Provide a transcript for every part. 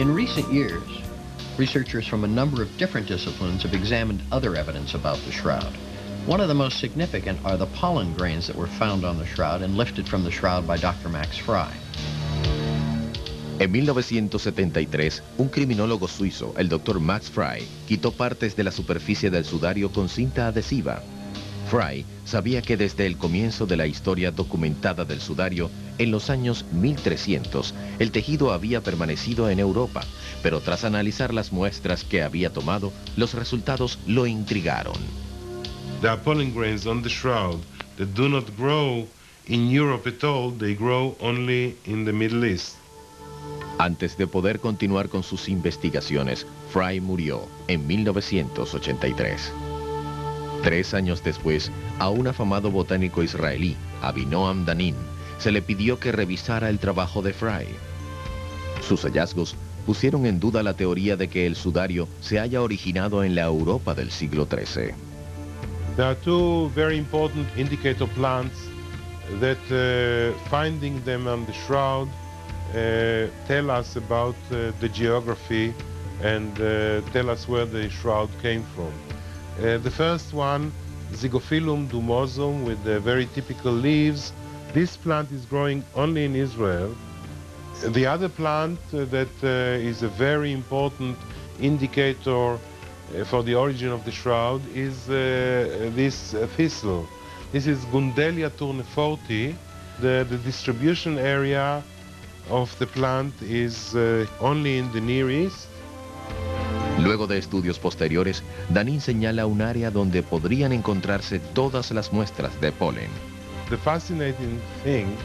In recent years, researchers from a number of different disciplines have examined other evidence about the shroud. One of the most significant are the pollen grains that were found on the shroud and lifted from the shroud by Dr. Max Frei. En 1973, un criminólogo suizo, el Dr. Max Frei, quitó partes de la superficie del sudario con cinta adhesiva. Fry sabía que desde el comienzo de la historia documentada del sudario, en los años 1300, el tejido había permanecido en Europa, pero tras analizar las muestras que había tomado, los resultados lo intrigaron. There are pollen grains on the shroud that do not grow in Europe at all, they grow only in the Middle East. Antes de poder continuar con sus investigaciones, Fry murió en 1983. Tres años después, a un afamado botánico israelí, Abinoam Danin, se le pidió que revisara el trabajo de Fry. Sus hallazgos pusieron en duda la teoría de que el sudario se haya originado en la Europa del siglo XIII. There are two very important indicator plants that uh, finding them on the shroud uh, tell us about uh, the geography and tell us where the shroud came from. Uh, the first one, Zygophyllum dumosum with the very typical leaves. This plant is growing only in Israel. The other plant uh, that uh, is a very important indicator uh, for the origin of the shroud is uh, this uh, thistle. This is Gundelia tournefortii. The, the distribution area of the plant is only in the Near East. Luego de estudios posteriores, Danin señala un área donde podrían encontrarse todas las muestras de polen. The fascinating thing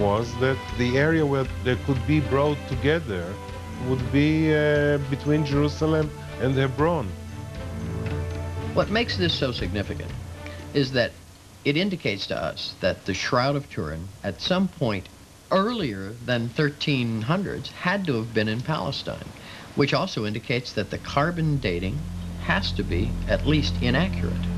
was that the area where they could be brought together would be uh, between Jerusalem and Hebron. What makes this so significant is that it indicates to us that the Shroud of Turin, at some point earlier than 1300s, had to have been in Palestine, which also indicates that the carbon dating has to be at least inaccurate.